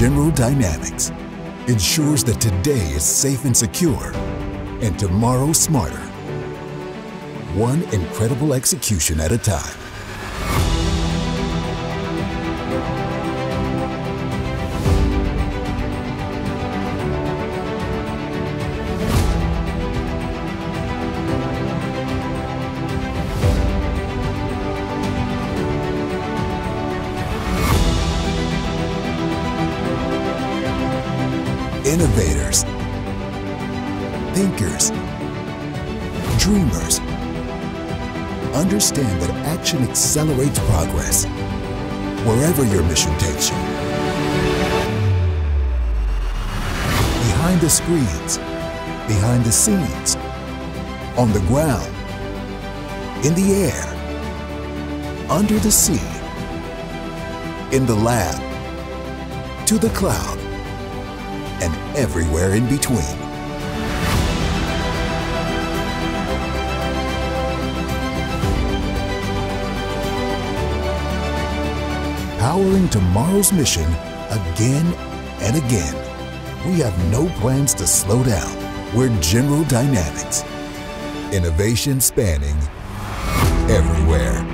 General Dynamics ensures that today is safe and secure and tomorrow smarter. One incredible execution at a time. Innovators, thinkers, dreamers understand that action accelerates progress wherever your mission takes you. Behind the screens, behind the scenes, on the ground, in the air, under the sea, in the lab, to the cloud, and everywhere in between. Powering tomorrow's mission again and again. We have no plans to slow down. We're General Dynamics. Innovation spanning everywhere.